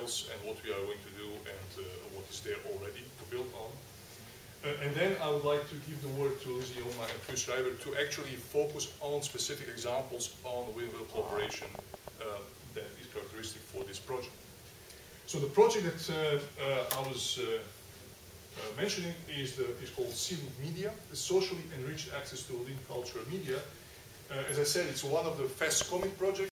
details and what we are going to do and uh, what is there already to build on. Uh, and then I would like to give the word to Lizzie Jongma and Chris Schreiber to actually focus on specific examples on win-win ah. cooperation uh, that is characteristic for this project. So the project that uh, I was uh, mentioning is, the, is called civic Media, the socially enriched access to link culture media. Uh, as I said, it's one of the fast coming projects.